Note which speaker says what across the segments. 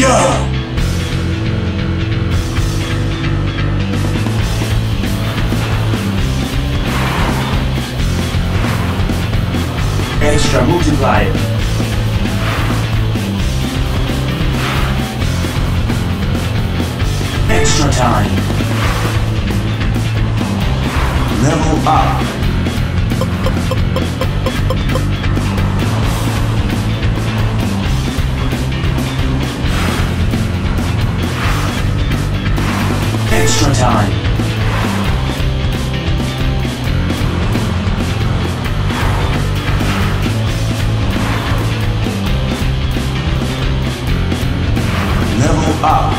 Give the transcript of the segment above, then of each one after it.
Speaker 1: go! Extra multiplier. Extra time. Level up. Time. Level up.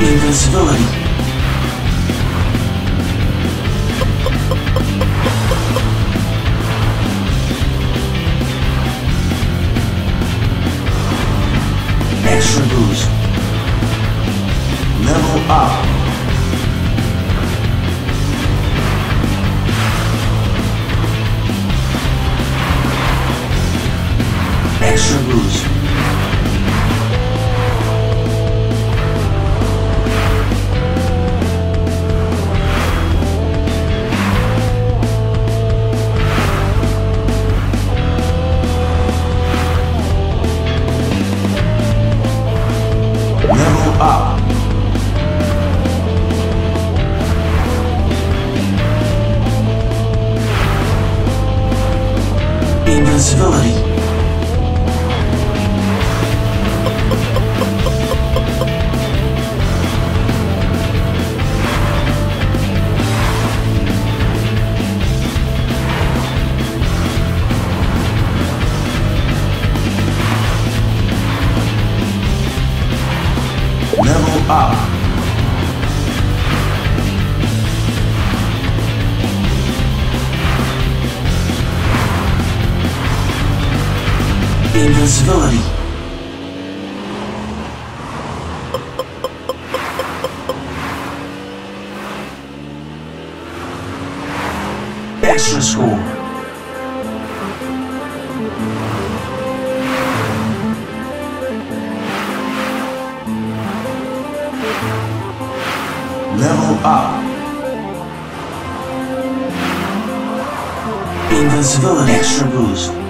Speaker 1: Invincibility. Invincibility. Level up. Invincibility. Extra score. Level up. Invincibility. Extra boost.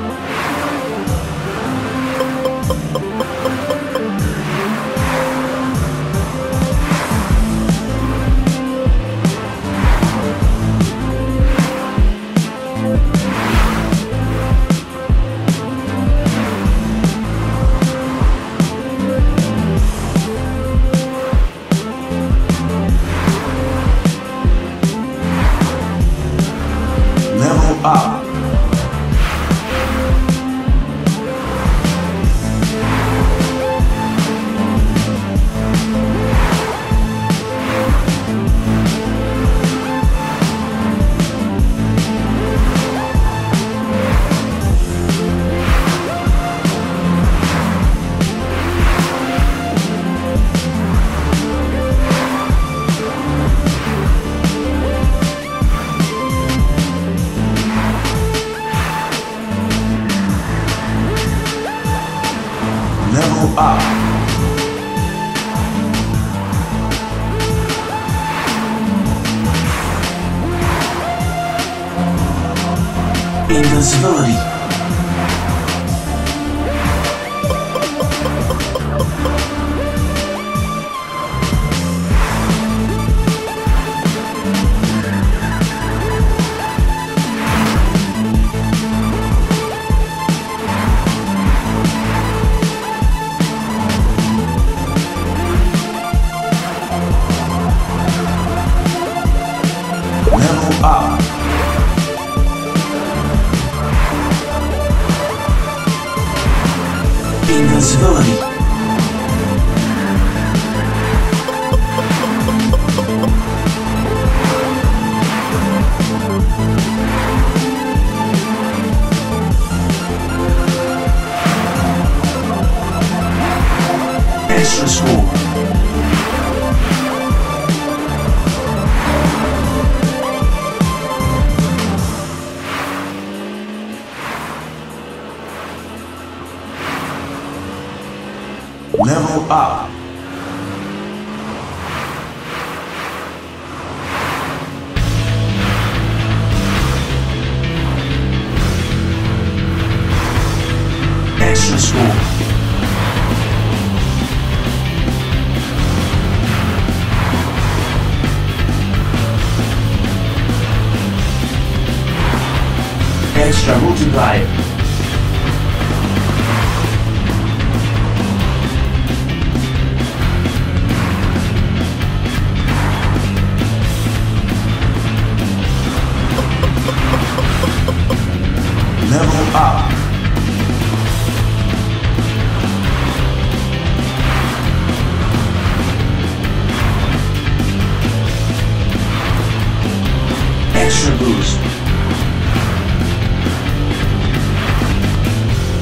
Speaker 1: Level up. Invincibility. Invincibility. Level up. Extra score. Extra multiplier. Up. Extra boost.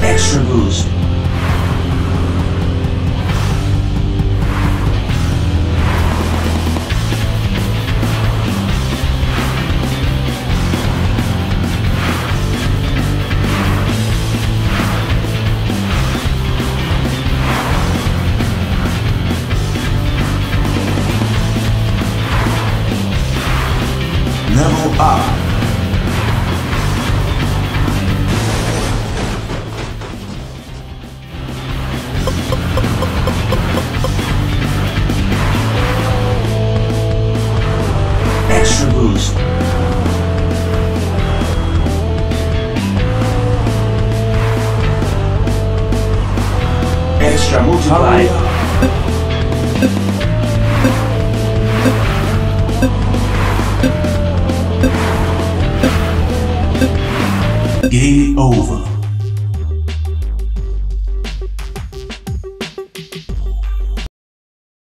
Speaker 1: Extra boost. Extra boost. Extra multiply.